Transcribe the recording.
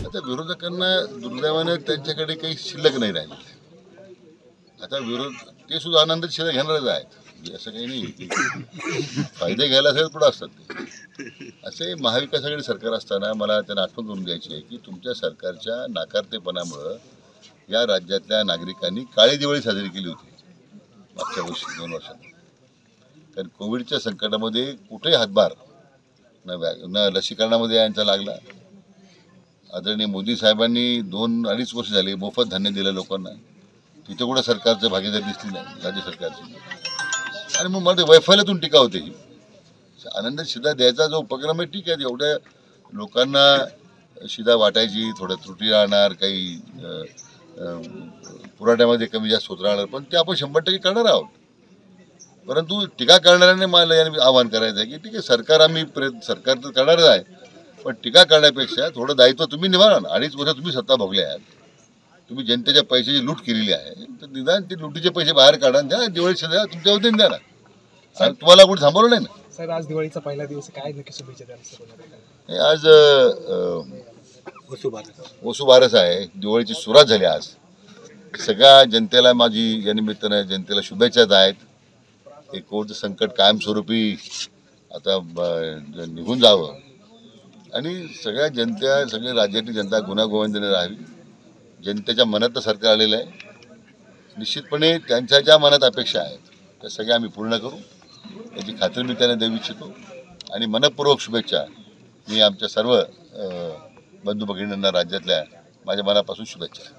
आता विरोधकांना दुर्दैवाने त्यांच्याकडे काही शिल्लक नाही राहिले आता विरोध ते सुद्धा आनंदात शिल्लक घेणारच आहेत. असं काही नाही. की फायदे घ्यायला सगळे पुढे असतात ते. असे महाविकास आघाडी सरकार असताना मला त्यांना आठवण करून द्यायची आहे की तुमच्या सरकारच्या नाकारतेपणामुळं या राज्यातल्या नागरिकांनी काळी दिवाळी साजरी केली होती. मागच्या वर्षी दोन वर्षात कारण कोविडच्या संकटामध्ये कुठेही हातभार? न व्या न लसीकरणामध्ये यांचा लागला. आदरणीय मोदी साहेबांनी दोन अडीच वर्ष झाले मोफत धान्य दिलं लोकांना. तिथे कुठं सरकारचं भागीदारी दिसली नाही राज्य सरकारची. आणि मग मला वैफल्यातून टीका होते ही. आनंद शिधा द्यायचा जो उपक्रम आहे ठीक आहे एवढ्या लोकांना शिधा वाटायची थोड्या त्रुटी राहणार काही पुराठ्यामध्ये कमी जास्त होत राहणार पण ते आपण शंभर टक्के करणार आहोत. परंतु टीका करणाऱ्याने मला याने आवाहन करायचं आहे की ठीक आहे सरकार आम्ही प्रयत्न सरकार तर करणारच आहे पण टीका करण्यापेक्षा थोडं दायित्व तुम्ही निभावा ना. अडीच वर्ष तुम्ही सत्ता भोगले आहात. तुम्ही जनतेच्या पैशाची लूट केलेली आहे तर निदान ते लुटीचे पैसे बाहेर काढा द्या दिवाळी सध्या तुमच्या वतीने द्या ना. आणि तुम्हाला कोणी थांबवलं नाही ना. साहेब आज दिवाळीचा पहिला दिवस. काय नक्की शुभेच्छा? हे आज वसुबारस आहे. दिवाळीची सुरुवात झाली आज. सगळ्या जनतेला माझी या निमित्तानं जनतेला शुभेच्छाच आहेत. हे कोविडचं संकट कायमस्वरूपी आता ब- निघून जावं. आणि सगळ्या जनत्या सगळ्या राज्यातली जनता गुन्हागोविंदाने राहावी. जनतेच्या मनात तर सरकार आलेलं आहे. निश्चितपणे त्यांच्या ज्या मनात अपेक्षा आहेत त्या सगळ्या आम्ही पूर्ण करू. याची खात्री मी त्यांना देऊ इच्छितो. आणि मनपूर्वक शुभेच्छा मी आमच्या सर्व बंधू भगिनींना राज्यातल्या माझ्या मनापासून शुभेच्छा.